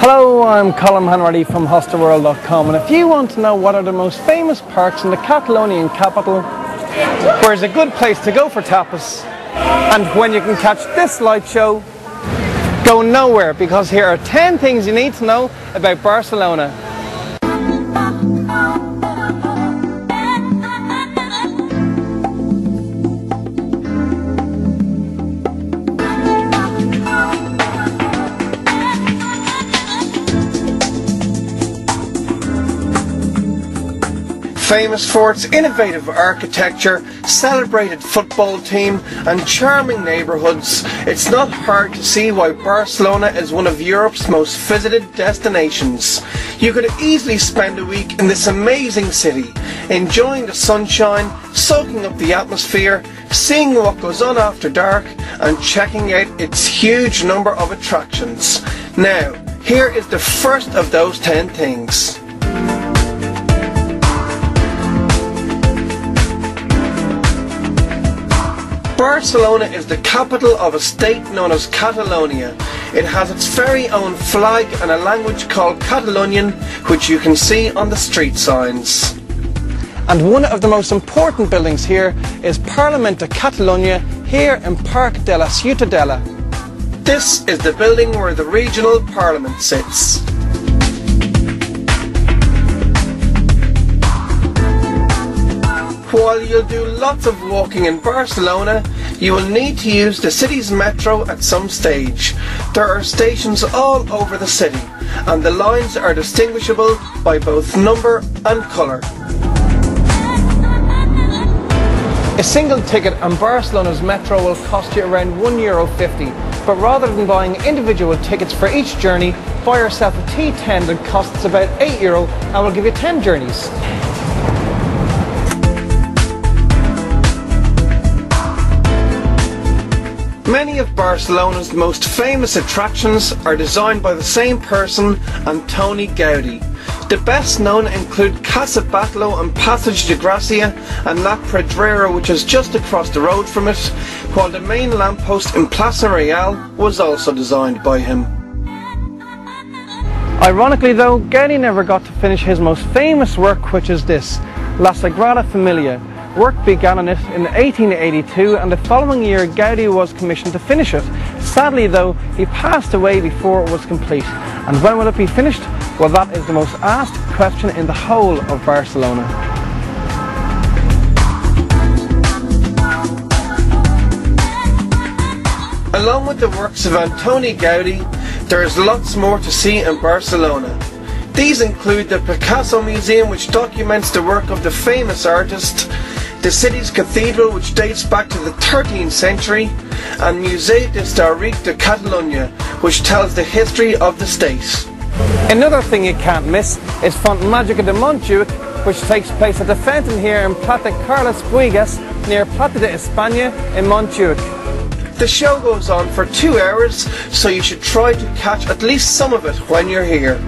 Hello, I'm Colin Hanratty from hostelworld.com and if you want to know what are the most famous parks in the Catalonian capital, where's a good place to go for tapas, and when you can catch this light show, go nowhere because here are 10 things you need to know about Barcelona. Famous for its innovative architecture, celebrated football team and charming neighbourhoods, it's not hard to see why Barcelona is one of Europe's most visited destinations. You could easily spend a week in this amazing city, enjoying the sunshine, soaking up the atmosphere, seeing what goes on after dark and checking out its huge number of attractions. Now, here is the first of those 10 things. Barcelona is the capital of a state known as Catalonia. It has its very own flag and a language called Catalonian, which you can see on the street signs. And one of the most important buildings here is Parlament de Catalunya here in Parc de la Ciutadella. This is the building where the regional parliament sits. While you'll do lots of walking in Barcelona, you will need to use the city's metro at some stage. There are stations all over the city, and the lines are distinguishable by both number and colour. A single ticket on Barcelona's metro will cost you around €1.50, but rather than buying individual tickets for each journey, buy yourself a T10 that costs about €8 and will give you 10 journeys. Many of Barcelona's most famous attractions are designed by the same person, Antoni Gaudi. The best known include Casa Batlló and Passeig de Gracia and La Pedrera which is just across the road from it, while the main lamppost in Plaza Real was also designed by him. Ironically though, Gaudi never got to finish his most famous work which is this, La Sagrada Familia, Work began on it in 1882 and the following year Gaudi was commissioned to finish it. Sadly though, he passed away before it was complete. And when will it be finished? Well that is the most asked question in the whole of Barcelona. Along with the works of Antoni Gaudi, there is lots more to see in Barcelona. These include the Picasso Museum which documents the work of the famous artist, the city's cathedral which dates back to the 13th century, and Musée d'Historique de Catalunya which tells the history of the state. Another thing you can't miss is Font Magica de Montjuic which takes place at the fountain here in Plaça Carlos Buigas near Plaça de España in Montjuic. The show goes on for two hours, so you should try to catch at least some of it when you're here.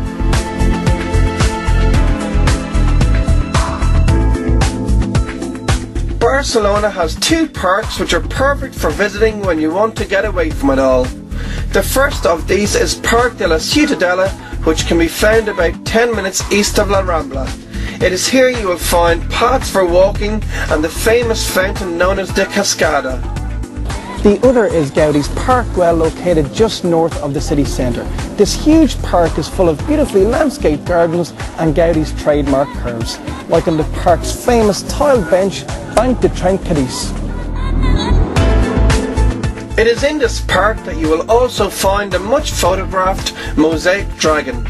Barcelona has two parks which are perfect for visiting when you want to get away from it all. The first of these is Parc de la Ciutadella, which can be found about 10 minutes east of La Rambla. It is here you will find paths for walking and the famous fountain known as the Cascada. The other is Gaudi's Park Güell located just north of the city centre. This huge park is full of beautifully landscaped gardens and Gaudi's trademark curves, like on the park's famous tiled bench Banc de Trencadís. It is in this park that you will also find a much photographed mosaic dragon.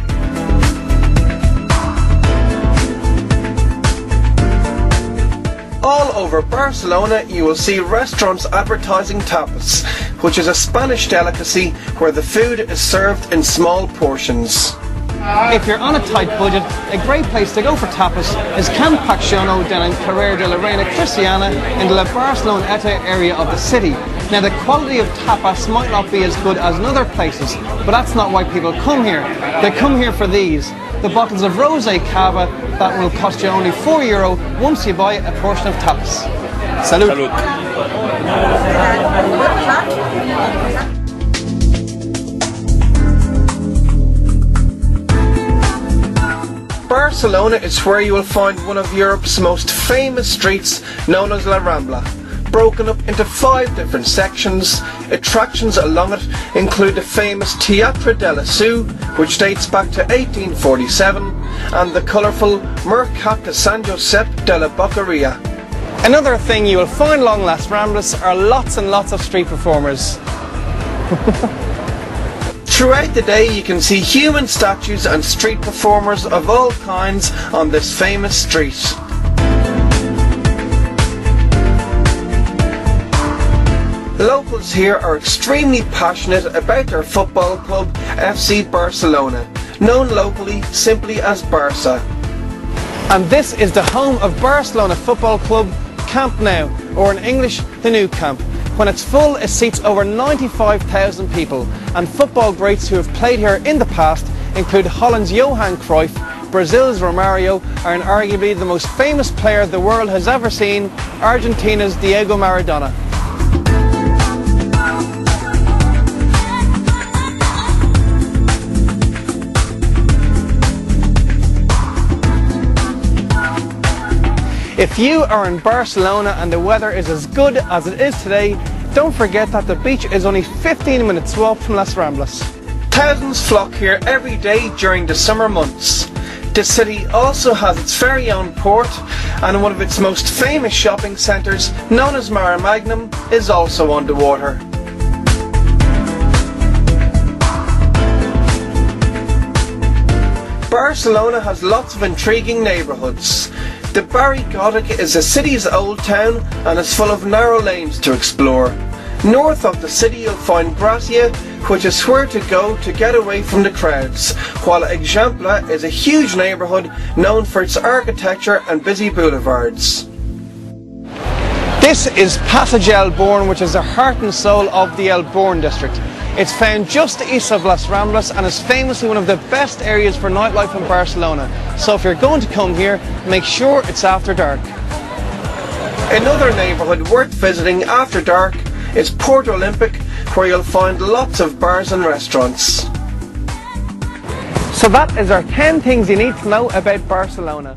All over Barcelona you will see restaurants advertising tapas, which is a Spanish delicacy where the food is served in small portions. If you're on a tight budget, a great place to go for tapas is Can Paixano down in Carrer de la Reina Cristina in the La Barceloneta area of the city. Now the quality of tapas might not be as good as in other places, but that's not why people come here. They come here for these. The bottles of rosé cava that will cost you only 4 euro once you buy a portion of tapas. Salud. Barcelona is where you will find one of Europe's most famous streets known as La Rambla. Broken up into five different sections, attractions along it include the famous Teatre del Liceu, which dates back to 1847, and the colourful Mercat de San Josep de la Boqueria. Another thing you will find along Las Ramblas are lots and lots of street performers. Throughout the day you can see human statues and street performers of all kinds on this famous street. Locals here are extremely passionate about their football club FC Barcelona, known locally simply as Barça. And this is the home of Barcelona Football Club Camp Nou, or in English, the Nou Camp. When it's full, it seats over 95,000 people, and football greats who have played here in the past include Holland's Johan Cruyff, Brazil's Romario, and arguably the most famous player the world has ever seen, Argentina's Diego Maradona. If you are in Barcelona and the weather is as good as it is today, don't forget that the beach is only 15 minutes walk from Las Ramblas. Thousands flock here every day during the summer months. The city also has its very own port and one of its most famous shopping centres, known as Mare Magnum, is also on the water. Barcelona has lots of intriguing neighbourhoods. The Barri Gòtic is the city's old town and is full of narrow lanes to explore. North of the city you'll find Gracia, which is where to go to get away from the crowds, while Eixample is a huge neighbourhood known for its architecture and busy boulevards. This is Passeig El Born, which is the heart and soul of the El Born district. It's found just east of Las Ramblas and is famously one of the best areas for nightlife in Barcelona. So if you're going to come here, make sure it's after dark. Another neighbourhood worth visiting after dark is Port Olympic, where you'll find lots of bars and restaurants. So that is our 10 things you need to know about Barcelona.